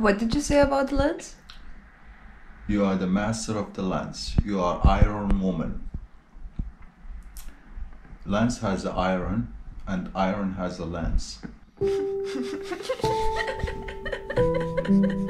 What did you say about the lens? You are the master of the lens. You are iron woman. Lens has the iron, and iron has the lens.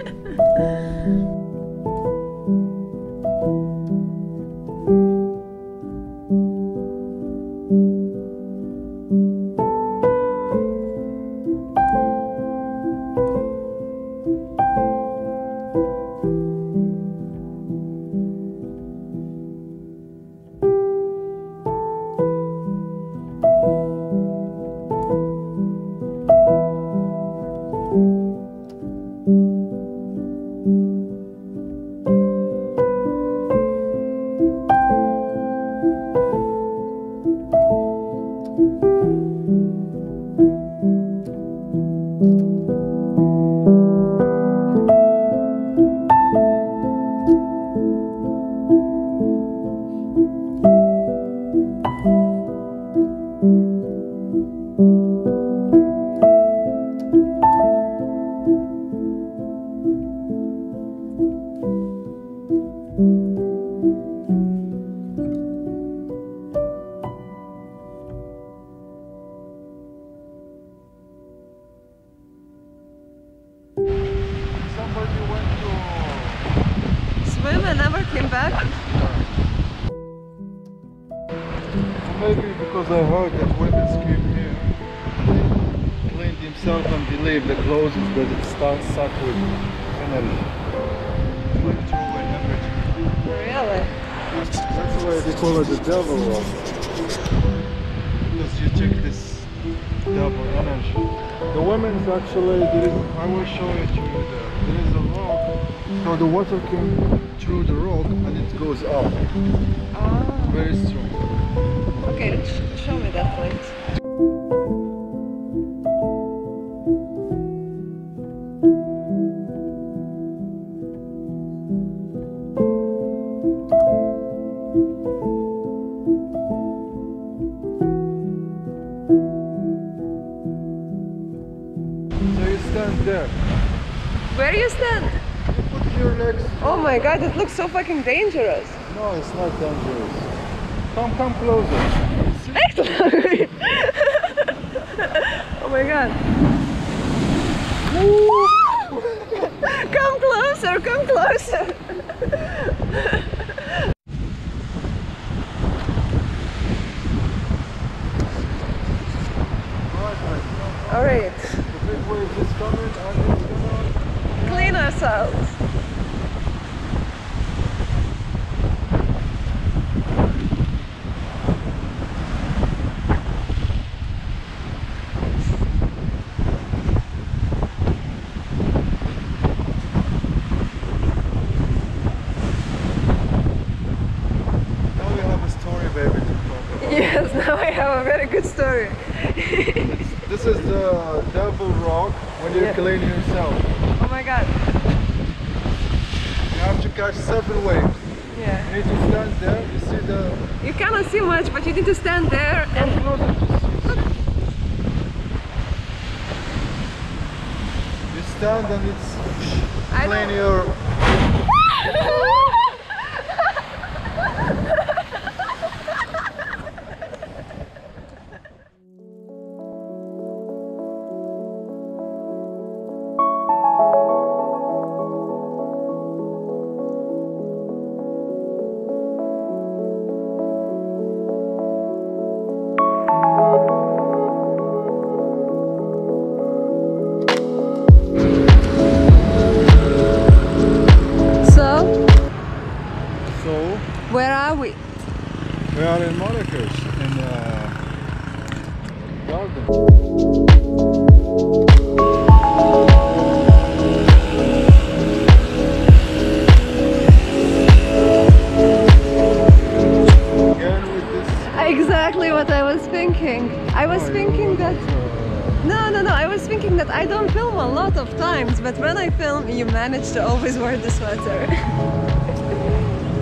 I never came back? Maybe because I heard that women came here. cleaned himself and believed the clothes that it starts stuck with. Really? That's why they call it the devil rock. Because you check this devil energy. The women's actually, there is, I will show it to you there. There is a rock, so the water came through the rock and it goes up. Oh. Very strong. Okay, sh- show me that place. Oh my god, it looks so fucking dangerous. No, it's not dangerous. Come, come closer. oh my god. come closer, come closer. Alright, The big wave is coming and it's gonna. clean ourselves. Now we have a story, baby, to talk about. Yes, now I have a very good story. This is the devil rock when you Yeah. clean yourself. Oh my god. You have to catch seven waves. Yeah. You need to stand there. You see the. You cannot see much, but you need to stand there and Come closer to. You stand and it's I clean your. we? we are in Marrakesh in uh, garden. Again with this. Exactly what I was thinking. I was Oh, thinking that. No, no, no. I was thinking that I don't film a lot of times, but when I film, you manage to always wear the sweater.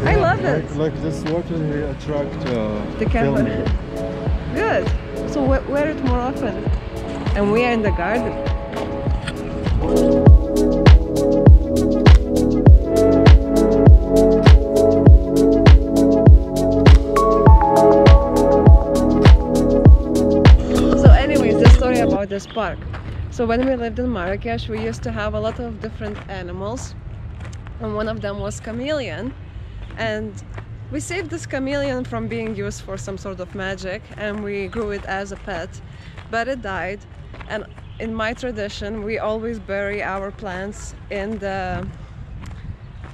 I love it. Like, like this water here attract uh, The camera. Good. So we- wear it more often. And we are in the garden. So anyways, the story about this park. So when we lived in Marrakesh, we used to have a lot of different animals. And one of them was chameleon. And we saved this chameleon from being used for some sort of magic and we grew it as a pet. But it died. And in my tradition, we always bury our plants in the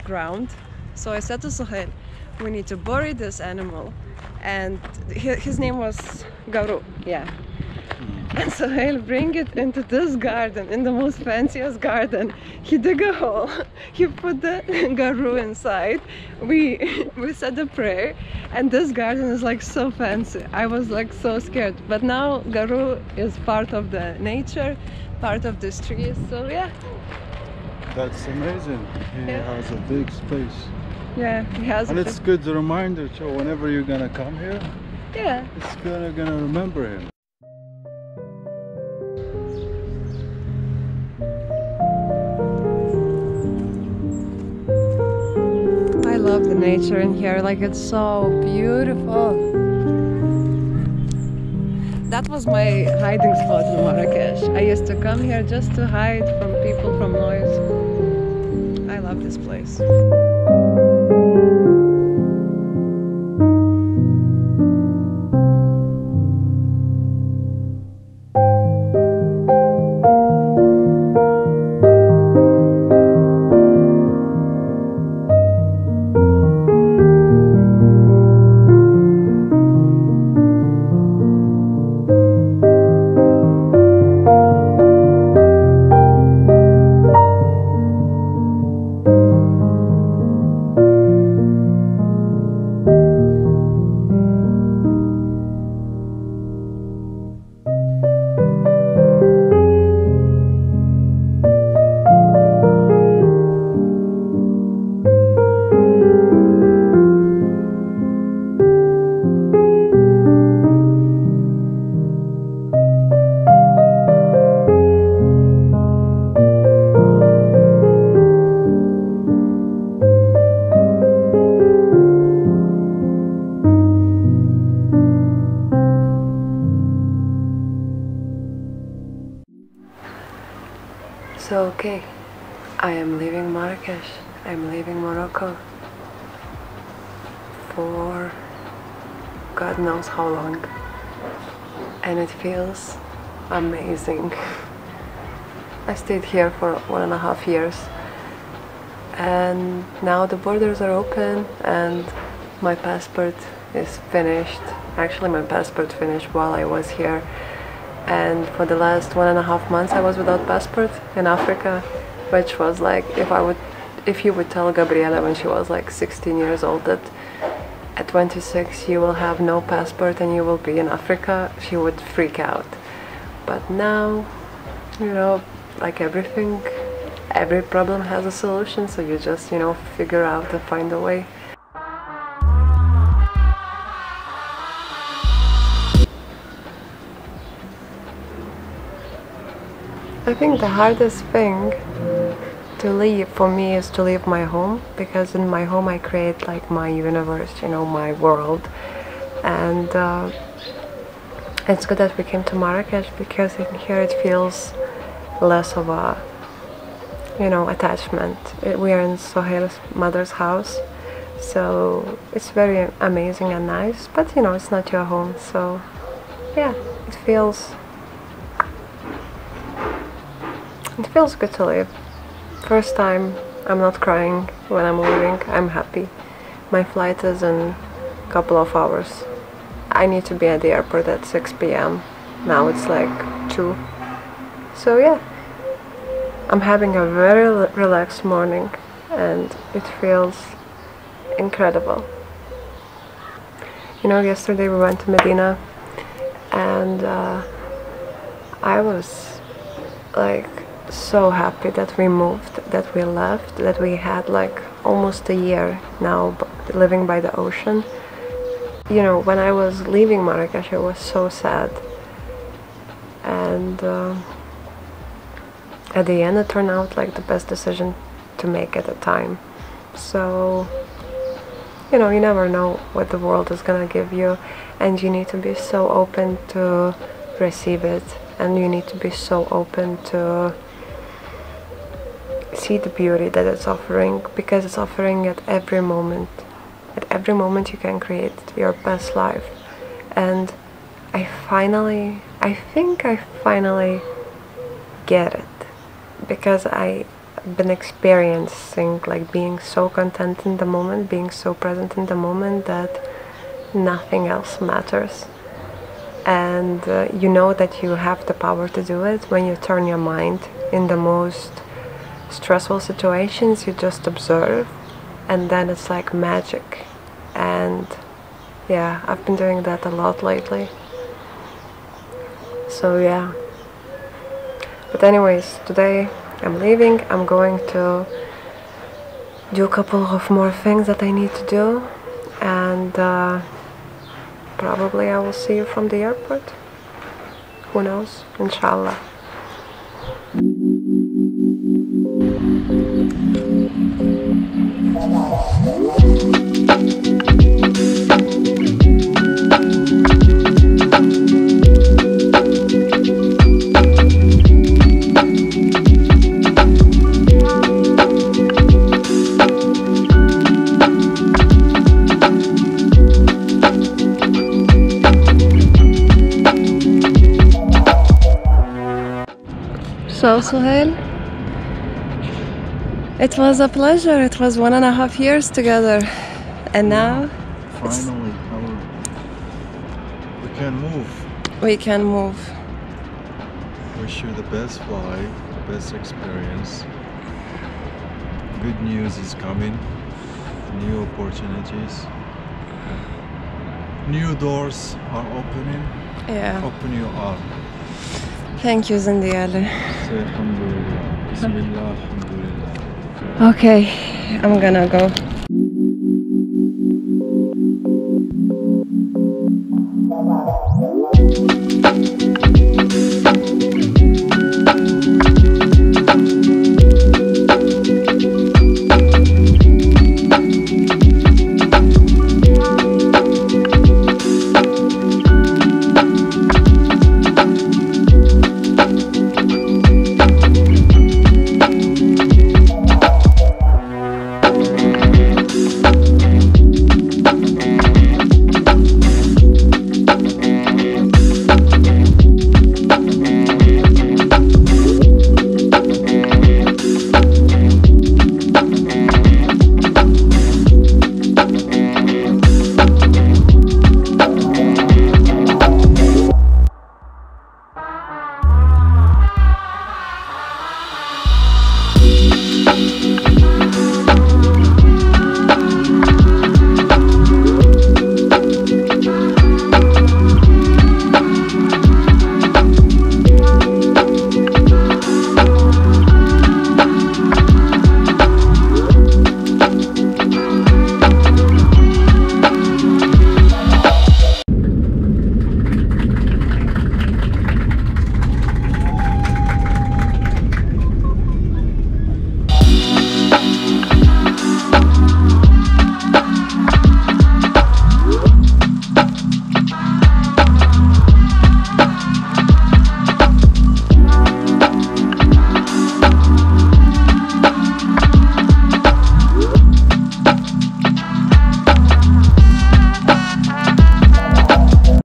ground. So I said to Souhail, we need to bury this animal. And his name was Garu, yeah. And Souhail bring it into this garden, in the most fanciest garden. He dug a hole, he put the garu inside. We we said a prayer, and this garden is like so fancy. I was like so scared, but now garu is part of the nature, part of this trees. So yeah, That's amazing. He Yeah. has a big space. yeah, he has. And a it's good reminder to whenever you're gonna come here, yeah, it's gonna gonna remember him. Love the nature in here. Like it's so beautiful. That was my hiding spot in Marrakesh. I used to come here just to hide from people, from noise. I love this place. Leaving Marrakesh. I'm leaving Morocco for God knows how long. And it feels amazing. I stayed here for one and a half years. And now the borders are open and my passport is finished. Actually, my passport finished while I was here. And for the last one and a half months, I was without passport in Africa, which was like if I would, if you would tell Gabriela when she was like 16 years old that at 26 you will have no passport and you will be in Africa, she would freak out. But now, you know, like everything, every problem has a solution, so you just, you know, figure out and find a way. I think the hardest thing to leave for me is to leave my home because in my home I create like my universe, you know, my world. And uh, it's good that we came to Marrakesh because in here it feels less of a, you know, attachment. We are in Souhail's mother's house, so it's very amazing and nice. But you know, it's not your home, so yeah, it feels it feels good to live. First time I'm not crying when I'm leaving. I'm happy. My flight is in a couple of hours. I need to be at the airport at 6 p.m. Now it's like 2. So yeah. I'm having a very relaxed morning and it feels incredible. You know, yesterday we went to Medina and uh, I was like so happy that we moved, that we left, that we had like almost a year now living by the ocean. You know, when I was leaving Marrakesh, I was so sad. And uh, at the end, it turned out like the best decision to make at the time. So, you know, you never know what the world is gonna give you, and you need to be so open to receive it, and you need to be so open to see the beauty that it's offering because it's offering at every moment. At every moment, you can create your best life, and I finally, I think I finally get it because I've been experiencing like being so content in the moment, being so present in the moment that nothing else matters. And uh, you know that you have the power to do it when you turn your mind in the most stressful situations, you just observe, and then it's like magic. And yeah, I've been doing that a lot lately. So yeah. But anyways, today I'm leaving. I'm going to do a couple of more things that I need to do, and uh, probably I will see you from the airport. Who knows? Inshallah. Thank you. It was a pleasure. It was one and a half years together. And now Finally, our, we can move. we can move. Wish you the best flight, the best experience. Good news is coming. New opportunities. New doors are opening. Yeah. Open your arm. Thank you, Alhamdulillah. Bismillah. Okay, I'm gonna go.